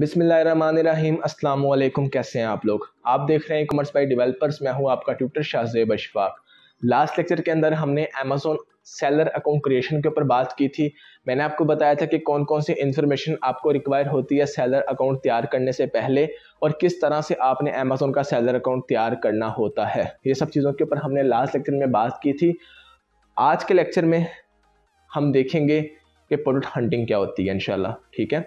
बिसमीम अस्सलाम कैसे हैं आप लोग? आप देख रहे हैं कॉमर्स बाई डेवलपर्स मैं हूँ आपका tutor Shahzeb Ashfaq. Last lecture के अंदर हमने अमेजोन सेलर अकाउंट क्रिएशन के ऊपर बात की थी। मैंने आपको बताया था कि कौन कौन सी इन्फॉर्मेशन आपको रिक्वायर होती है सेलर अकाउंट तैयार करने से पहले और किस तरह से आपने अमेजोन का सेलर अकाउंट तैयार करना होता है। ये सब चीज़ों के ऊपर हमने लास्ट लेक्चर में बात की थी। आज के लेक्चर में हम देखेंगे कि प्रोडक्ट हंटिंग क्या होती है इनशाला ठीक है?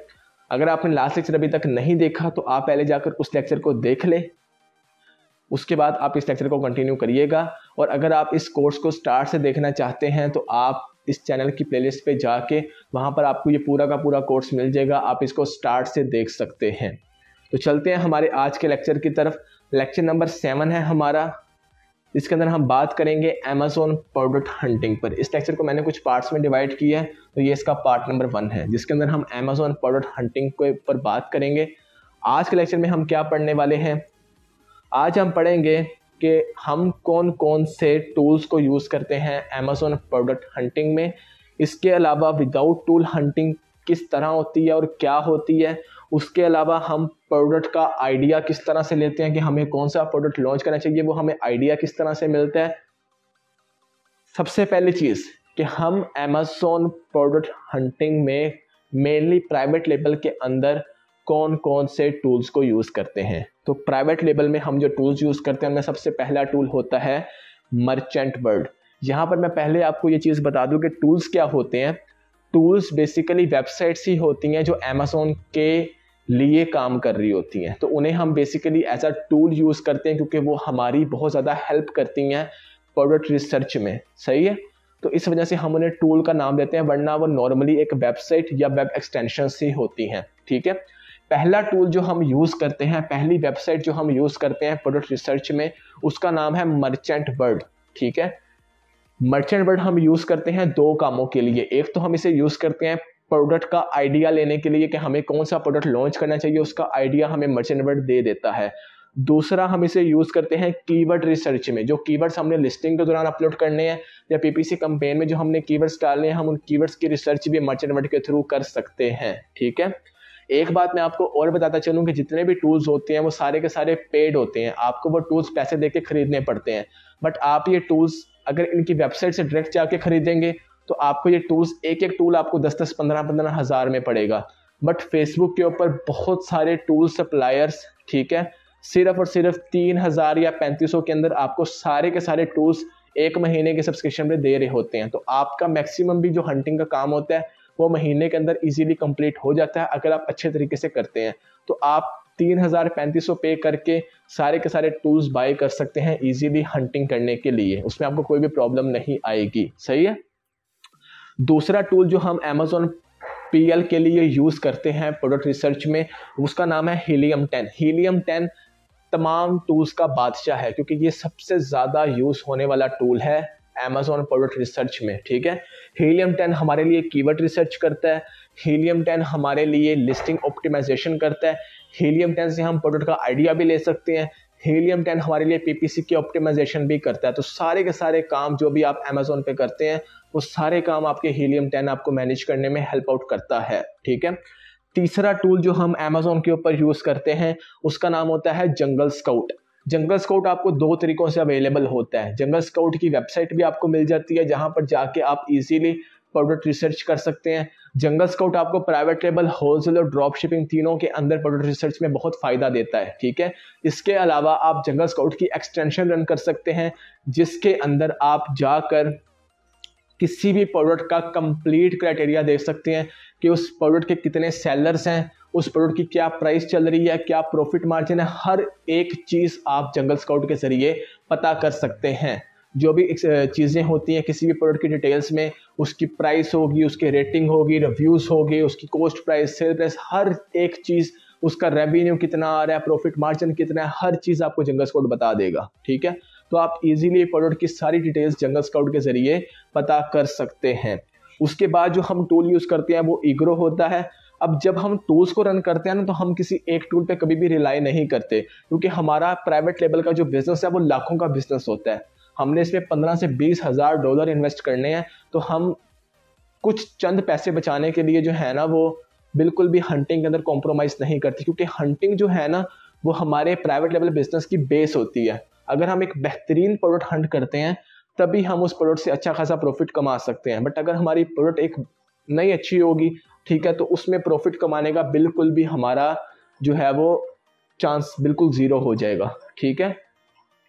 अगर आपने लास्ट लेक्चर अभी तक नहीं देखा तो आप पहले जाकर उस लेक्चर को देख ले। उसके बाद आप इस लेक्चर को कंटिन्यू करिएगा। और अगर आप इस कोर्स को स्टार्ट से देखना चाहते हैं तो आप इस चैनल की प्लेलिस्ट पे जाके वहाँ पर आपको ये पूरा का पूरा कोर्स मिल जाएगा। आप इसको स्टार्ट से देख सकते हैं। तो चलते हैं हमारे आज के लेक्चर की तरफ़। लेक्चर नंबर सेवन है हमारा। इसके अंदर हम बात करेंगे अमेजोन प्रोडक्ट हंटिंग पर। इस लेक्चर को मैंने कुछ पार्ट्स में डिवाइड किया है तो ये इसका पार्ट नंबर वन है। जिसके अंदर हम अमेजोन प्रोडक्ट हंटिंग के ऊपर बात करेंगे। आज के लेक्चर में हम क्या पढ़ने वाले हैं? आज हम पढ़ेंगे कि हम कौन कौन से टूल्स को यूज़ करते हैं अमेजोन प्रोडक्ट हंटिंग में। इसके अलावा विदाउट टूल हंटिंग किस तरह होती है और क्या होती है? उसके अलावा हम प्रोडक्ट का आइडिया किस तरह से लेते हैं कि हमें कौन सा प्रोडक्ट लॉन्च करना चाहिए, वो हमें आइडिया किस तरह से मिलता है। सबसे पहली चीज़ कि हम अमेजोन प्रोडक्ट हंटिंग में मेनली प्राइवेट लेवल के अंदर कौन कौन से टूल्स को यूज़ करते हैं। तो प्राइवेट लेवल में हम जो टूल्स यूज़ करते हैं, उनमें सबसे पहला टूल होता है मर्चेंट वर्ड यहाँ पर मैं पहले आपको ये चीज़ बता दूँ कि टूल्स क्या होते हैं। टूल्स बेसिकली वेबसाइट्स ही होती हैं जो अमेजोन के लिए काम कर रही होती हैं। तो उन्हें हम basically as a tool use करते हैं क्योंकि वो हमारी बहुत ज़्यादा हेल्प करती हैं प्रोडक्ट रिसर्च में। सही है? तो इस वजह से हम उन्हें टूल का नाम देते हैं, वरना वो नॉर्मली एक वेबसाइट या वेब एक्सटेंशन ही होती हैं। ठीक है? पहला टूल जो हम यूज़ करते हैं, पहली वेबसाइट जो हम यूज़ करते हैं प्रोडक्ट रिसर्च में, उसका नाम है मर्चेंट वर्ड ठीक है? मर्चेंट वर्ड हम यूज़ करते हैं दो कामों के लिए। एक तो हम इसे यूज़ करते हैं प्रोडक्ट का आइडिया लेने के लिए कि हमें कौन सा प्रोडक्ट लॉन्च करना चाहिए, उसका आइडिया हमें मर्चेंट दे देता है। दूसरा हम इसे यूज़ करते हैं कीवर्ड रिसर्च में, जो कीवर्ड्स हमने लिस्टिंग के दौरान अपलोड करने हैं, या पीपीसी कंपेन में जो हमने कीवर्ड्स डालने हैं, हम उन कीवर्ड्स की रिसर्च भी मर्चेंट वर्ड के थ्रू कर सकते हैं, ठीक है? एक बात मैं आपको और बताता चलूँ कि जितने भी टूल्स होते हैं, वो सारे के सारे पेड होते हैं। आपको वो टूल्स पैसे दे खरीदने पड़ते हैं। बट आप ये टूल्स अगर इनकी वेबसाइट से डायरेक्ट जाके खरीदेंगे तो आपको ये टूल्स एक एक टूल आपको दस दस पंद्रह पंद्रह हज़ार में पड़ेगा। बट फेसबुक के ऊपर बहुत सारे टूल सप्लायर्स ठीक है, सिर्फ़ और सिर्फ़ तीन हज़ार या पैंतीस सौ के अंदर आपको सारे के सारे टूल्स एक महीने के सब्सक्रिप्शन में दे रहे होते हैं। तो आपका मैक्सिमम भी जो हंटिंग का काम होता है, वो महीने के अंदर इजीली कंप्लीट हो जाता है, अगर आप अच्छे तरीके से करते हैं। तो आप तीन हज़ार पैंतीस सौ पे करके सारे के सारे टूल्स बाय कर सकते हैं इजीली हंटिंग करने के लिए। उसमें आपको कोई भी प्रॉब्लम नहीं आएगी। सही है? दूसरा टूल जो हम अमेजोन पी के लिए यूज़ करते हैं प्रोडक्ट रिसर्च में, उसका नाम है हीलियम टेन हीलियम टेन तमाम टूल्स का बादशाह है, क्योंकि ये सबसे ज़्यादा यूज़ होने वाला टूल है अमेजोन प्रोडक्ट रिसर्च में, ठीक है? हीलियम टेन हमारे लिए कीवर्ड रिसर्च करता है हीलियम टेन हमारे लिए लिस्टिंग ऑप्टिमाइजेशन करता है हीलियम टेन से हम प्रोडक्ट का आइडिया भी ले सकते हैं हीलियम टेन हमारे लिए पीपीसी की ऑप्टिमाइजेशन भी करता है। तो सारे के सारे काम जो भी आप अमेजोन पे करते हैं, वो सारे काम आपके हीलियम टेन आपको मैनेज करने में हेल्प आउट करता है, ठीक है? तीसरा टूल जो हम अमेजोन के ऊपर यूज़ करते हैं, उसका नाम होता है जंगल स्काउट जंगल स्काउट आपको दो तरीकों से अवेलेबल होता है। जंगल स्काउट की वेबसाइट भी आपको मिल जाती है, जहाँ पर जाके आप इजीली प्रोडक्ट रिसर्च कर सकते हैं। जंगल स्काउट आपको प्राइवेट लेबल होलसेल और ड्रॉप शिपिंग तीनों के अंदर प्रोडक्ट रिसर्च में बहुत फ़ायदा देता है, ठीक है? इसके अलावा आप जंगल स्काउट की एक्सटेंशन रन कर सकते हैं, जिसके अंदर आप जाकर किसी भी प्रोडक्ट का कंप्लीट क्राइटेरिया देख सकते हैं कि उस प्रोडक्ट के कितने सेलर्स हैं, उस प्रोडक्ट की क्या प्राइस चल रही है, क्या प्रॉफिट मार्जिन है। हर एक चीज़ आप जंगल स्काउट के ज़रिए पता कर सकते हैं। जो भी चीज़ें होती हैं किसी भी प्रोडक्ट की डिटेल्स में, उसकी प्राइस होगी, उसकी रेटिंग होगी रिव्यूज़ होगी, उसकी कॉस्ट प्राइस सेल प्राइस हर एक चीज़, उसका रेवेन्यू कितना आ रहा है प्रॉफिट मार्जिन कितना है, हर चीज़ आपको जंगल स्काउट बता देगा, ठीक है? तो आप इजीली प्रोडक्ट की सारी डिटेल्स जंगल स्काउट के ज़रिए पता कर सकते हैं। उसके बाद जो हम टूल यूज़ करते हैं, वो ईग्रो होता है। अब जब हम टूल्स को रन करते हैं ना तो हम किसी एक टूल पे कभी भी रिलाई नहीं करते, क्योंकि हमारा प्राइवेट लेवल का जो बिज़नेस है, वो लाखों का बिज़नेस होता है। हमने इसमें पंद्रह से बीस हज़ार डॉलर इन्वेस्ट करने हैं तो हम कुछ चंद पैसे बचाने के लिए जो है ना, वो बिल्कुल भी हंटिंग के अंदर कॉम्प्रोमाइज़ नहीं करती, क्योंकि हंटिंग जो है ना, वो हमारे प्राइवेट लेवल बिज़नेस की बेस होती है। अगर हम एक बेहतरीन प्रोडक्ट हंट करते हैं, तभी हम उस प्रोडक्ट से अच्छा खासा प्रॉफिट कमा सकते हैं। बट अगर हमारी प्रोडक्ट एक नहीं अच्छी होगी, ठीक है तो उसमें प्रॉफिट कमाने का बिल्कुल भी हमारा जो है वो चांस बिल्कुल ज़ीरो हो जाएगा, ठीक है?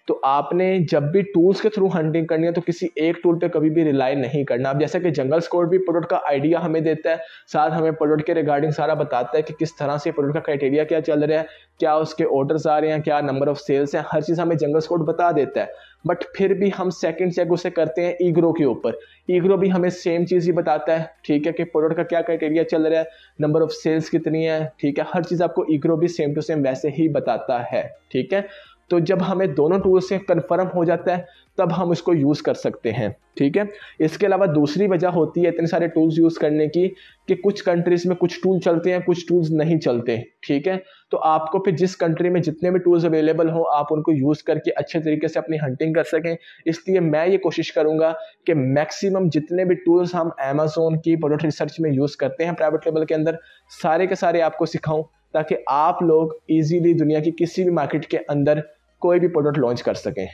तो आपने जब भी टूल्स के थ्रू हंटिंग करनी है तो किसी एक टूल पे कभी भी रिलाई नहीं करना। अब जैसा कि जंगल स्कोर भी प्रोडक्ट का आइडिया हमें देता है, साथ हमें प्रोडक्ट के रिगार्डिंग सारा बताता है कि किस तरह से प्रोडक्ट का क्राइटेरिया क्या चल रहा है, क्या उसके ऑर्डर्स आ रहे हैं, क्या नंबर ऑफ़ सेल्स हैं, हर चीज़ हमें जंगल स्कोर बता देता है। बट फिर भी हम सेकंड चेक उसे करते हैं ईग्रो के ऊपर। ईग्रो भी हमें सेम चीज़ ही बताता है, ठीक है कि प्रोडक्ट का क्या क्राइटेरिया चल रहा है नंबर ऑफ़ सेल्स कितनी है, ठीक है, हर चीज़ आपको ईग्रो भी सेम टू सेम वैसे ही बताता है, ठीक है? तो जब हमें दोनों टूल से कन्फर्म हो जाता है, तब हम इसको यूज़ कर सकते हैं, ठीक है? इसके अलावा दूसरी वजह होती है इतने सारे टूल्स यूज़ करने की, कि कुछ कंट्रीज़ में कुछ टूल चलते हैं, कुछ टूल्स नहीं चलते, ठीक है? तो आपको फिर जिस कंट्री में जितने भी टूल्स अवेलेबल हो, आप उनको यूज़ करके अच्छे तरीके से अपनी हंटिंग कर सकें। इसलिए मैं ये कोशिश करूँगा कि मैक्सिमम जितने भी टूल्स हम अमेजोन की प्रोडक्ट रिसर्च में यूज़ करते हैं प्राइवेट लेवल के अंदर, सारे के सारे आपको सिखाऊँ, ताकि आप लोग ईजीली दुनिया की किसी भी मार्केट के अंदर कोई भी प्रोडक्ट लॉन्च कर सकें।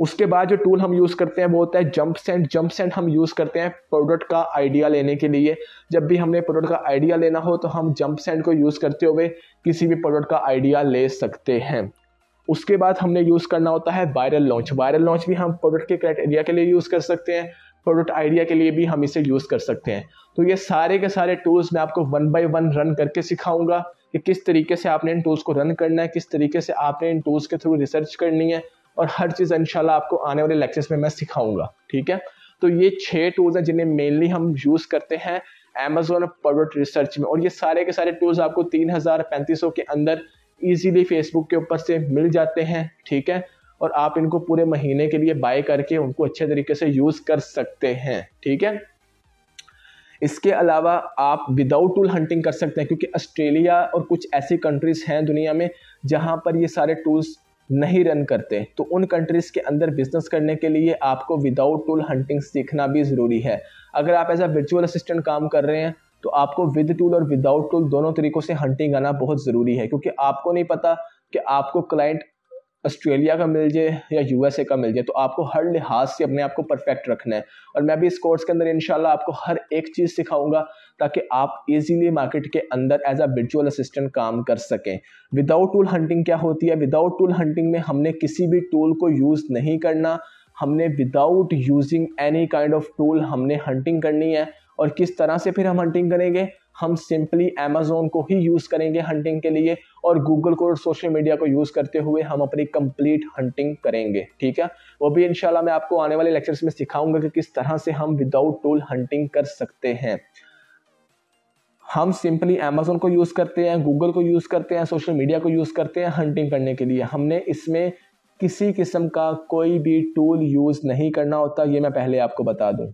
उसके बाद जो टूल हम यूज़ करते हैं, वो होता है जंप सेंट जंप सेंट हम यूज़ करते हैं प्रोडक्ट का आइडिया लेने के लिए। जब भी हमने प्रोडक्ट का आइडिया लेना हो तो हम जंप सेंट को यूज़ करते हुए किसी भी प्रोडक्ट का आइडिया ले सकते हैं। उसके बाद हमने यूज़ करना होता है वायरल लॉन्च वायरल लॉन्च भी हम प्रोडक्ट के क्राइटेरिया के लिए यूज़ कर सकते हैं प्रोडक्ट आइडिया के लिए भी हम इसे यूज़ कर सकते हैं। तो ये सारे के सारे टूल्स मैं आपको वन बाय वन रन करके सिखाऊँगा। कि किस तरीके से आपने इन टूल्स को रन करना है, किस तरीके से आपने इन टूल्स के थ्रू रिसर्च करनी है, और हर चीज़ इंशाल्लाह आपको आने वाले लेक्चर्स में मैं सिखाऊँगा, ठीक है? तो ये छः टूल्स हैं जिन्हें मेनली हम यूज़ करते हैं अमेजोन प्रोडक्ट रिसर्च में, और ये सारे के सारे टूल्स आपको तीन हज़ार पैंतीस सौ के अंदर ईजीली फेसबुक के ऊपर से मिल जाते हैं, ठीक है? और आप इनको पूरे महीने के लिए बाय करके उनको अच्छे तरीके से यूज़ कर सकते हैं, ठीक है? इसके अलावा आप विदाउट टूल हंटिंग कर सकते हैं, क्योंकि ऑस्ट्रेलिया और कुछ ऐसी कंट्रीज़ हैं दुनिया में जहाँ पर ये सारे टूल्स नहीं रन करते। तो उन कंट्रीज़ के अंदर बिज़नेस करने के लिए आपको विदाउट टूल हंटिंग सीखना भी ज़रूरी है। अगर आप एज अ वर्चुअल असिस्टेंट काम कर रहे हैं तो आपको विद टूल और विदाउट टूल दोनों तरीकों से हंटिंग आना बहुत ज़रूरी है, क्योंकि आपको नहीं पता कि आपको क्लाइंट ऑस्ट्रेलिया का मिल जाए या यूएसए का मिल जाए तो आपको हर लिहाज से अपने आप को परफेक्ट रखना है। और मैं भी इस कोर्स के अंदर इंशाल्लाह आपको हर एक चीज़ सिखाऊँगा, ताकि आप इजीली मार्केट के अंदर एज अ वर्चुअल असिस्टेंट काम कर सकें। विदाउट टूल हंटिंग क्या होती है? विदाउट टूल हंटिंग में हमने किसी भी टूल को यूज़ नहीं करना। हमने without using any kind of tool हमने हंटिंग करनी है। और किस तरह से फिर हम हंटिंग करेंगे? हम सिंपली अमेजोन को ही यूज़ करेंगे हंटिंग के लिए और गूगल को और सोशल मीडिया को यूज़ करते हुए हम अपनी कंप्लीट हंटिंग करेंगे, ठीक है? वो भी इंशाल्लाह मैं आपको आने वाले लेक्चर्स में सिखाऊँगा कि किस तरह से हम विदाउट टूल हंटिंग कर सकते हैं। हम सिंपली अमेजोन को यूज़ करते हैं गूगल को यूज़ करते हैं सोशल मीडिया को यूज़ करते हैं हंटिंग करने के लिए। हमने इसमें किसी किस्म का कोई भी टूल यूज़ नहीं करना होता, ये मैं पहले आपको बता दूँ।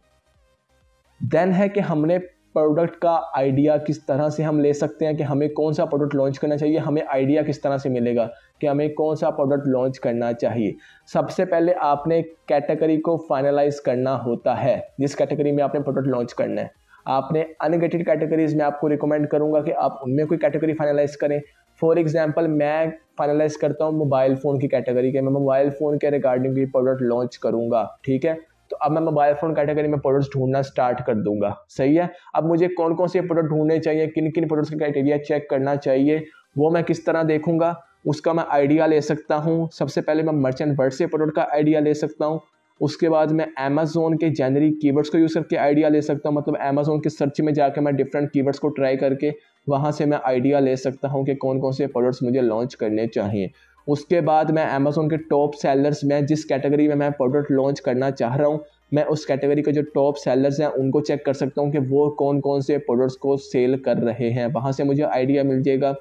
देन है कि हमने प्रोडक्ट का आइडिया किस तरह से हम ले सकते हैं कि हमें कौन सा प्रोडक्ट लॉन्च करना चाहिए, हमें आइडिया किस तरह से मिलेगा कि हमें कौन सा प्रोडक्ट लॉन्च करना चाहिए। सबसे पहले आपने कैटेगरी को फाइनलाइज करना होता है, जिस कैटेगरी में आपने प्रोडक्ट लॉन्च करना है। आपने अनगेटेड कैटेगरीज में आपको रिकमेंड करूँगा कि आप उनमें कोई कैटेगरी फाइनलाइज करें। फॉर एग्ज़ाम्पल मैं फाइनलाइज करता हूँ मोबाइल फ़ोन की कैटेगरी के, मैं मोबाइल फ़ोन के रिगार्डिंग भी प्रोडक्ट लॉन्च करूँगा, ठीक है? तो अब मैं मोबाइल फ़ोन कैटेगरी में प्रोडक्ट्स ढूंढना स्टार्ट कर दूँगा। सही है? अब मुझे कौन कौन से प्रोडक्ट ढूँढने चाहिए किन किन प्रोडक्ट्स के क्राइटेरिया चेक करना चाहिए, वो मैं किस तरह देखूँगा, उसका मैं आइडिया ले सकता हूँ। सबसे पहले मैं मर्चेंट वर्ड से प्रोडक्ट का आइडिया ले सकता हूँ। उसके बाद मैं अमेजोन के जनरी कीवर्ड्स को यूज़ करके आइडिया ले सकता हूँ। मतलब अमेजोन के सर्च में जाकर मैं डिफरेंट कीवर्ड्स को ट्राई करके, वहाँ से मैं आइडिया ले सकता हूँ कि कौन कौन से प्रोडक्ट्स मुझे लॉन्च करने चाहिए। उसके बाद मैं अमेजोन के टॉप सेलर्स में, जिस कैटेगरी में मैं प्रोडक्ट लॉन्च करना चाह रहा हूँ, मैं उस कैटेगरी के जो टॉप सेलर्स हैं, उनको चेक कर सकता हूँ कि वो कौन कौन से प्रोडक्ट्स को सेल कर रहे हैं। वहाँ से मुझे आइडिया मिल जाएगा।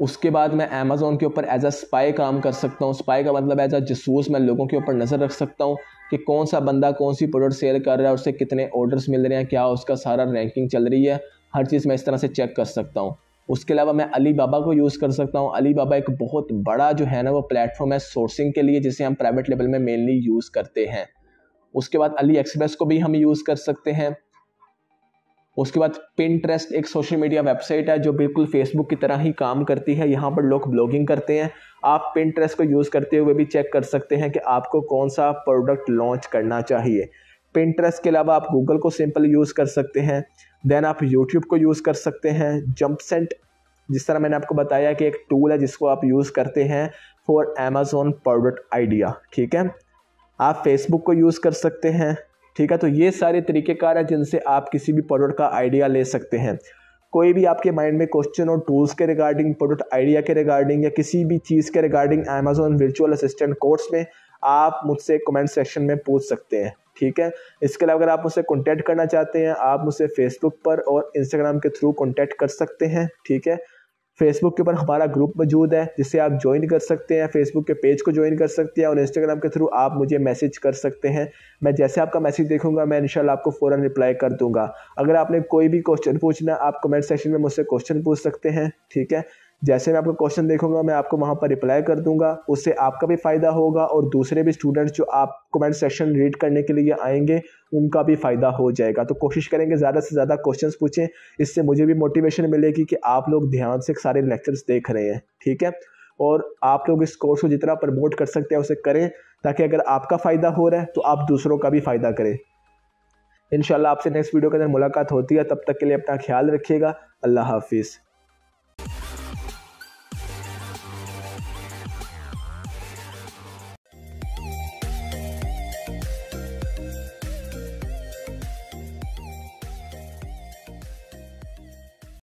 उसके बाद मैं अमेज़ोन के ऊपर एज अ स्पाई काम कर सकता हूँ। स्पाई का मतलब एज अ जसूस मैं लोगों के ऊपर नज़र रख सकता हूँ कि कौन सा बंदा कौन सी प्रोडक्ट सेल कर रहा है, उससे कितने ऑर्डर्स मिल रहे हैं, क्या उसका सारा रैंकिंग चल रही है। हर चीज़ मैं इस तरह से चेक कर सकता हूँ। उसके अलावा मैं अली बाबा को यूज़ कर सकता हूँ। अली बाबा एक बहुत बड़ा जो है ना वो प्लेटफॉर्म है सोर्सिंग के लिए, जिसे हम प्राइवेट लेवल में मेनली यूज़ करते हैं। उसके बाद अली एक्सप्रेस को भी हम यूज़ कर सकते हैं। उसके बाद पिंट्रेस्ट एक सोशल मीडिया वेबसाइट है, जो बिल्कुल फेसबुक की तरह ही काम करती है। यहाँ पर लोग ब्लॉगिंग करते हैं। आप पिंट्रेस्ट को यूज़ करते हुए भी चेक कर सकते हैं कि आपको कौन सा प्रोडक्ट लॉन्च करना चाहिए। पिंट्रेस्ट के अलावा आप गूगल को सिंपल यूज़ कर सकते हैं। देन आप यूट्यूब को यूज़ कर सकते हैं जंप सेंट जिस तरह मैंने आपको बताया कि एक टूल है जिसको आप यूज़ करते हैं फॉर अमेजोन प्रोडक्ट आइडिया ठीक है? आप फेसबुक को यूज़ कर सकते हैं, ठीक है? तो ये सारे तरीक़ेकार हैं जिनसे आप किसी भी प्रोडक्ट का आइडिया ले सकते हैं। कोई भी आपके माइंड में क्वेश्चन और टूल्स के रिगार्डिंग प्रोडक्ट आइडिया के रिगार्डिंग या किसी भी चीज़ के regarding Amazon virtual assistant course में, आप मुझसे कमेंट सेक्शन में पूछ सकते हैं। ठीक है? इसके अलावा अगर आप मुझसे कॉन्टैक्ट करना चाहते हैं, आप मुझसे फेसबुक पर और इंस्टाग्राम के थ्रू कॉन्टैक्ट कर सकते हैं, ठीक है? फेसबुक के ऊपर हमारा ग्रुप मौजूद है, जिससे आप ज्वाइन कर सकते हैं फेसबुक के पेज को ज्वाइन कर सकते हैं और इंस्टाग्राम के थ्रू आप मुझे मैसेज कर सकते हैं। मैं जैसे आपका मैसेज देखूँगा, मैं इंशाल्लाह आपको फ़ौरन रिप्लाई कर दूँगा। अगर आपने कोई भी क्वेश्चन पूछना आप कमेंट सेक्शन में मुझसे क्वेश्चन पूछ सकते हैं, ठीक है? जैसे मैं आपका क्वेश्चन देखूँगा, मैं आपको वहाँ पर रिप्लाई कर दूँगा, उससे आपका भी फ़ायदा होगा और दूसरे भी स्टूडेंट्स जो आप कमेंट सेक्शन रीड करने के लिए आएँगे, उनका भी फ़ायदा हो जाएगा। तो कोशिश करेंगे ज़्यादा से ज़्यादा क्वेश्चंस पूछें, इससे मुझे भी मोटिवेशन मिलेगी कि आप लोग ध्यान से सारे लेक्चर्स देख रहे हैं, ठीक है? और आप लोग इस कोर्स को जितना प्रमोट कर सकते हैं, उसे करें, ताकि अगर आपका फ़ायदा हो रहा है तो आप दूसरों का भी फ़ायदा करें। इन आपसे नेक्स्ट वीडियो के अंदर मुलाकात होती है, तब तक के लिए अपना ख्याल रखिएगा। अल्लाह हाफिज़।